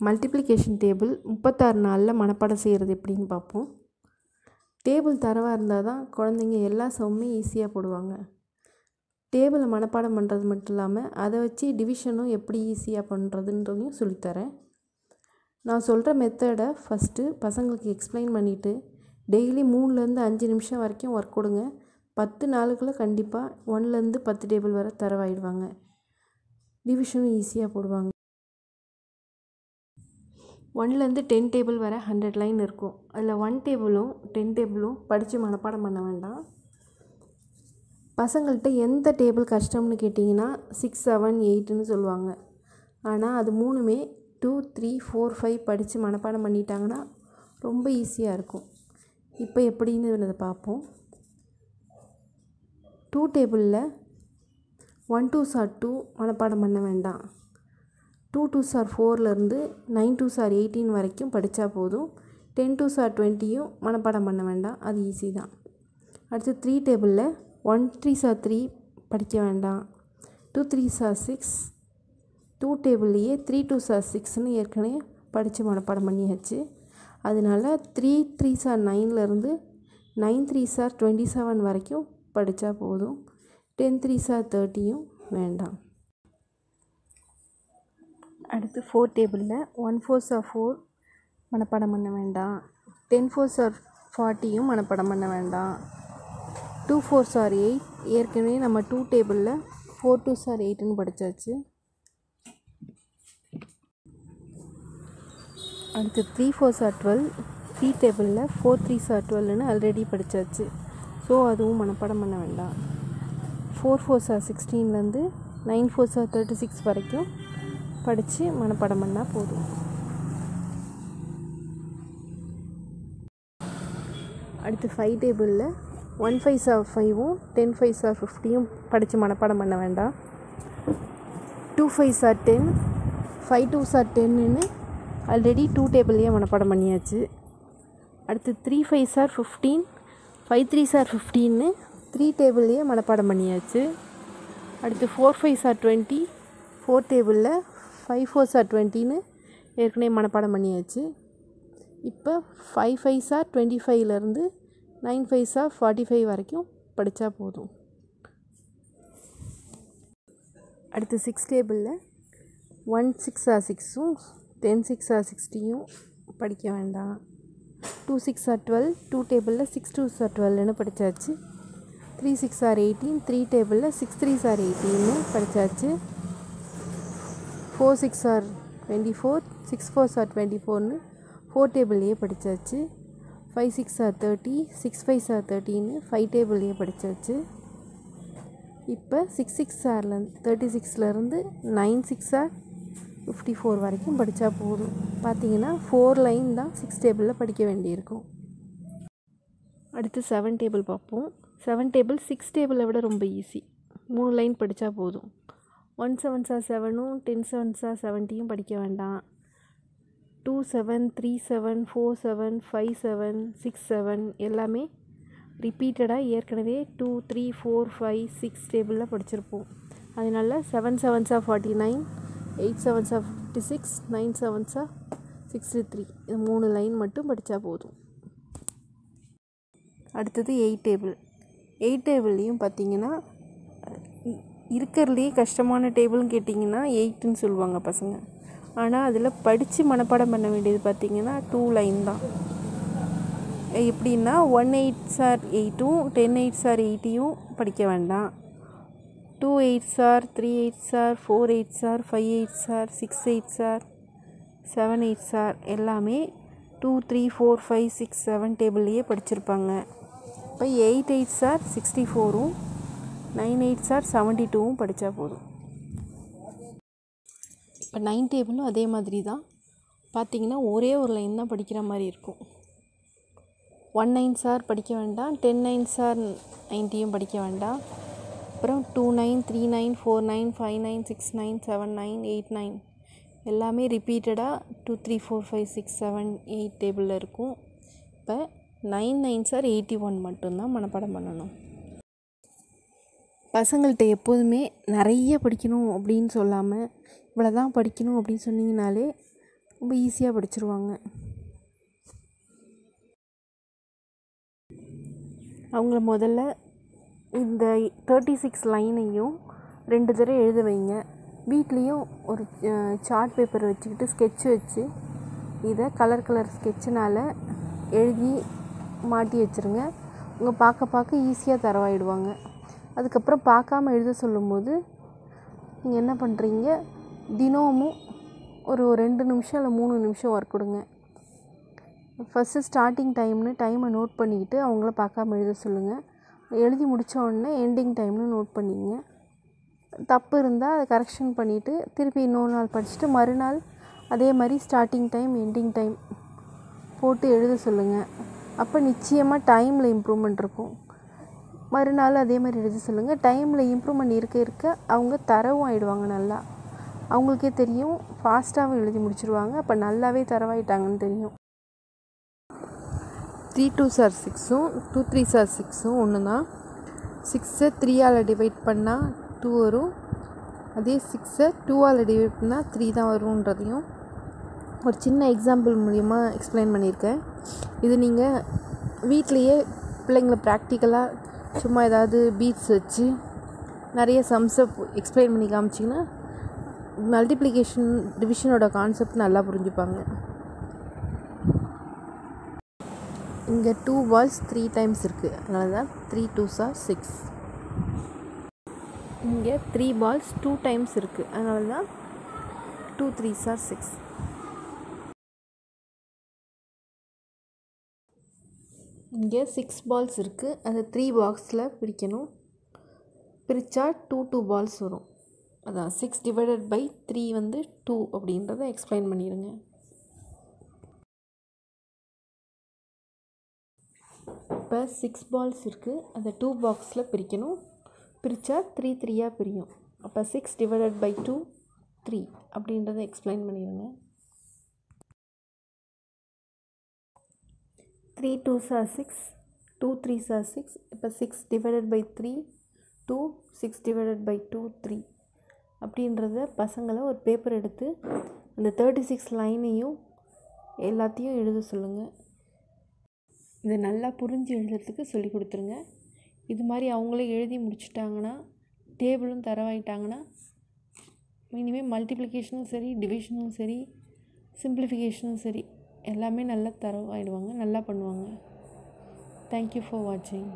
Multiplication table முப்பத்தாறு நாளில் மனப்பாடம் செய்கிறது எப்படின்னு பார்ப்போம் டேபிள் தரவாக இருந்தால் தான் குழந்தைங்க எல்லா சம்முமே ஈஸியாக போடுவாங்க. டேபிளை மனப்பாடம் பண்ணுறது மட்டும் இல்லாமல் அதை வச்சு டிவிஷனும் எப்படி ஈஸியாக பண்ணுறதுன்றதையும் சொல்லித்தரேன். நான் சொல்கிற மெத்தடை ஃபஸ்ட்டு பசங்களுக்கு எக்ஸ்பிளைன் பண்ணிவிட்டு டெய்லி மூணுலேருந்து அஞ்சு நிமிஷம் வரைக்கும் ஒர்க் கொடுங்க. பத்து நாளுக்குள்ளே கண்டிப்பாக ஒன்லேருந்து பத்து டேபிள் வரை தரவாயிடுவாங்க. டிவிஷனும் ஈஸியாக போடுவாங்க. ஒன்லேருந்து டென் டேபிள் வரை ஹண்ட்ரட் லைன் இருக்கும். அதில் ஒன் டேபிளும் டென் டேபிளும் படித்து மனப்பாடம் பண்ண வேண்டாம். பசங்கள்கிட்ட எந்த டேபிள் கஷ்டம்னு கேட்டிங்கன்னா சிக்ஸ் செவன் எயிட்டுன்னு சொல்லுவாங்க. ஆனால் அது மூணுமே டூ த்ரீ ஃபோர் ஃபைவ் படித்து மனப்பாடம் பண்ணிட்டாங்கன்னா ரொம்ப ஈஸியாக இருக்கும். இப்போ எப்படின்னு அதை பார்ப்போம் டூ டேபிளில் ஒன் டூ சார் டூ மனப்பாடம் பண்ண வேண்டாம். டூ டூ சார் ஃபோர்லேருந்து நைன் டூ சார் எயிட்டீன் வரைக்கும் படித்தா போதும். டென் டூ சார் டுவெண்ட்டியும் மனப்பாடம் பண்ண வேண்டாம். அது ஈஸி தான். அடுத்து த்ரீ டேபிளில் ஒன் த்ரீ சார் த்ரீ படிக்க வேண்டாம். Two three are six two டேபிள்லேயே three two are சிக்ஸ்னு ஏற்கனவே படித்து மனப்பாடம் பண்ணியாச்சு. அதனால three three are நைன்லேருந்து nine three are twenty seven வரைக்கும் படித்தா போதும். டென் த்ரீ சார் தேர்ட்டியும் வேண்டாம். அடுத்து ஃபோர் டேபிளில் ஒன் ஃபோர் சார் ஃபோர் மனப்பாடம் பண்ண வேண்டாம். டென் ஃபோர் சார் ஃபார்ட்டியும் மனப்பாடம் பண்ண வேண்டாம். டூ ஃபோர் சார் எயிட் ஏற்கனவே நம்ம டூ டேபிளில் ஃபோர் டூ சார் எயிட்டுன்னு படித்தாச்சு அடுத்து three four are twelve three டேபிளில் ஃபோர் த்ரீ சார் டுவெல்னு ஆல்ரெடி படித்தாச்சு ஸோ அதுவும் மனப்பாடம் பண்ண வேண்டாம். Four four sir சிக்ஸ்டீன்லேருந்து nine four are thirty six வரைக்கும் படித்து மனப்பாடம் பண்ணால் போதும். அடுத்து ஃபைவ் டேபிளில் ஒன் ஃபைவ் சார் ஃபைவும் டென் ஃபைவ் சார் ஃபிஃப்டியும் படித்து மனப்பாடம் பண்ண வேண்டாம். Two five are ten five two are ten already two டேபிள்லேயே மனப்பாடம் பண்ணியாச்சு. அடுத்து three five sir fifteen five three சார் ஃபிஃப்டீன்னு த்ரீ டேபிள்லேயே மனப்பாடம் பண்ணியாச்சு. அடுத்து four five are twenty four டேபிளில் ஃபைவ் ஃபோர் சார் டுவெண்ட்டின்னு ஏற்கனவே மனப்பாடம் பண்ணியாச்சு. இப்போ ஃபைவ் ஃபைவ் சார் டுவெண்ட்டி ஃபைவ்லேருந்து nine five are forty five வரைக்கும் படித்தா போதும். அடுத்து சிக்ஸ் டேபிளில் ஒன் சிக்ஸ் ஆர் சிக்ஸும் டென் சிக்ஸ் ஆர் சிக்ஸ்டியும் படிக்க வேண்டாம். Two six are twelve two டேபிளில் சிக்ஸ் டூ சார் டுவெல்னு படித்தாச்சு three six are eighteen three டேபிளில் சிக்ஸ் த்ரீ சார் எயிட்டீன்னு படித்தாச்சு four six are twenty four six four are twenty ஃபோர்னு four டேபிள்லேயே படித்தாச்சு five six are thirty six five are தேர்ட்டின்னு five டேபிள்லேயே படித்தாச்சு இப்போ six six ஆர்லேருந்து thirty சிக்ஸ்லேருந்து nine six are fifty four வரைக்கும் படித்தா போதும். பார்த்தீங்கன்னா ஃபோர் லைன் தான் சிக்ஸ் டேபிளில் படிக்க வேண்டியிருக்கும். அடுத்து செவன் டேபிள் பார்ப்போம். செவன் டேபிள் சிக்ஸ் டேபிளை விட ரொம்ப ஈஸி மூணு லைன் படித்தா போதும். ஒன் செவன் சார் செவனும் டென் செவன் சார் செவன்ட்டியும் படிக்க வேண்டாம். Two seven three seven four seven five seven six seven எல்லாமே ரிப்பீட்டடாக ஏற்கனவே two three four five six டேபிளில் படிச்சிருப்போம். அதனால seven seven are forty nine eight seven are fifty six nine seven are sixty three. இது மூணு லைன் மட்டும் படித்தா போதும். அடுத்தது எயிட் டேபிள். எயிட் டேபிள்லேயும் பார்த்தீங்கன்னா இருக்கிறதுலே கஷ்டமான டேபிள்னு கேட்டிங்கன்னா எயிட்டுன்னு சொல்லுவாங்க பசங்க. ஆனால் அதில் படித்து மனப்பாடம் பண்ண வேண்டியது பார்த்திங்கன்னா டூ லைன் தான். எப்படின்னா ஒன் எயிட் சார் எயிட்டும் டென் எயிட் சார் எயிட்டியும் படிக்க வேண்டாம். Two eight are three eight are four eight are five eight are six eight are seven eight are எல்லாமே two three four five six seven டேபிள்லேயே படிச்சிருப்பாங்க. இப்போ eight eight are sixty ஃபோரும் nine eight are seventy டூவும் படித்தா போதும். இப்போ nine டேபிளும் அதே மாதிரி தான். பார்த்தீங்கன்னா ஒரே ஒரு லைன் தான் படிக்கிற மாதிரி இருக்கும். ஒன் நைன் சார் படிக்க வேண்டாம் டென் நைன் சார் நைன்ட்டியும் படிக்க வேண்டாம். அப்புறம் two nine three nine four nine five nine six nine seven nine eight nine. எல்லாமே ரிப்பீட்டடாக two three four five six seven eight டேபிளில் இருக்கும். இப்போ nine nine are eighty one மட்டும்தான் மனப்பாடம் பண்ணணும். பசங்கள்கிட்ட எப்போதுமே நிறைய படிக்கணும் அப்படின்னு சொல்லாமல் இவ்வளோ தான் படிக்கணும் அப்படின்னு சொன்னீங்கனாலே ரொம்ப ஈஸியாக படிச்சிருவாங்க. அவங்கள முதல்ல இந்த தேர்ட்டி சிக்ஸ் லைனையும் ரெண்டு தடவை எழுத வைங்க. வீட்லேயும் ஒரு சார்ட் பேப்பர் வச்சுக்கிட்டு ஸ்கெட்ச் வச்சு இதை கலர் கலர் ஸ்கெட்சினால் எழுதி மாட்டி வச்சுருங்க. அவங்க பார்க்க பார்க்க ஈஸியாக தரவாயிடுவாங்க. அதுக்கப்புறம் பார்க்காம எழுத சொல்லும்போது நீங்கள் என்ன பண்ணுறீங்க தினமும் ஒரு ரெண்டு நிமிஷம் இல்லை மூணு நிமிஷம் ஒர்க் கொடுங்க. ஃபஸ்ட்டு ஸ்டார்டிங் டைம்னு டைமை நோட் பண்ணிக்கிட்டு அவங்கள பார்க்காம எழுத சொல்லுங்கள் எழுதி முடித்த உடனே எண்டிங் டைம்னு நோட் பண்ணிங்க. தப்பு இருந்தால் அதை கரெக்ஷன் பண்ணிவிட்டு திருப்பி இன்னொரு நாள் படிச்சுட்டு மறுநாள் அதே மாதிரி ஸ்டார்டிங் டைம் எண்டிங் டைம் போட்டு எழுத சொல்லுங்கள் அப்போ நிச்சயமாக டைமில் இம்ப்ரூவ்மெண்ட் இருக்கும். மறுநாள் அதே மாதிரி எழுத சொல்லுங்கள் டைமில் இம்ப்ரூவ்மெண்ட் இருக்க இருக்க அவங்க தரவும் ஆகிடுவாங்க நல்லா. அவங்களுக்கே தெரியும். ஃபாஸ்ட்டாகவும் எழுதி முடிச்சிருவாங்க. அப்போ நல்லாவே தரவாயிட்டாங்கன்னு தெரியும். த்ரீ டூ சார் சிக்ஸும் டூ த்ரீ சார் சிக்ஸும் ஒன்று தான் சிக்ஸை த்ரீயால் டிவைட் பண்ணால் டூ வரும். அதே சிக்ஸை டூவால் டிவைட் பண்ணால் த்ரீ தான் வரும்ன்றதையும் ஒரு சின்ன எக்ஸாம்பிள் மூலிமா எக்ஸ்பிளைன் பண்ணியிருக்கேன். இது நீங்கள் வீட்லேயே பிள்ளைங்களை ப்ராக்டிக்கலாக சும்மா ஏதாவது பீட்ஸ் வச்சு நிறைய சம்ஸ்அப் எக்ஸ்பிளைன் பண்ணி காமிச்சிங்கன்னா மல்டிப்ளிகேஷன் டிவிஷனோட கான்செப்ட் நல்லா புரிஞ்சுப்பாங்க. இங்கே டூ பால்ஸ் த்ரீ டைம்ஸ் இருக்குது அதனால தான் த்ரீ டூ சார் சிக்ஸ் இங்கே த்ரீ பால்ஸ் டூ டைம்ஸ் இருக்குது அதனால தான் டூ த்ரீ சார் சிக்ஸ் இங்கே சிக்ஸ் பால்ஸ் இருக்குது அதை த்ரீ பாக்ஸில் பிரிக்கணும் பிரித்தா டூ டூ பால்ஸ் வரும். அதான் சிக்ஸ் டிவைடட் பை த்ரீ வந்து டூ அப்படின்றத எக்ஸ்பிளைன் பண்ணிடுங்க. இப்போ சிக்ஸ் பால்ஸ் இருக்குது அதை டூ பாக்ஸில் பிரிக்கணும். பிரித்தா த்ரீ த்ரீயாக பிரியும். அப்போ six divided by two three அப்படின்றத எக்ஸ்பிளைன் பண்ணிடுங்க. Three two are six two three are six இப்போ six divided by three two six divided by two three அப்படின்றத பசங்களை ஒரு பேப்பர் எடுத்து அந்த தேர்ட்டி சிக்ஸ் லைனையும் எல்லாத்தையும் எழுத சொல்லுங்கள் இதை நல்லா புரிஞ்சு எழுதுறதுக்கு சொல்லி கொடுத்துருங்க. இது மாதிரி அவங்களே எழுதி முடிச்சிட்டாங்கன்னா டேபிளும் தரவாயிட்டாங்கன்னா இனிமேல் மல்டிப்ளிகேஷனும் சரி டிவிஷனும் சரி சிம்பிளிஃபிகேஷனும் சரி. எல்லாமே நல்லா தரவாயிடுவாங்க நல்லா பண்ணுவாங்க. தேங்க்யூ ஃபார் வாட்சிங்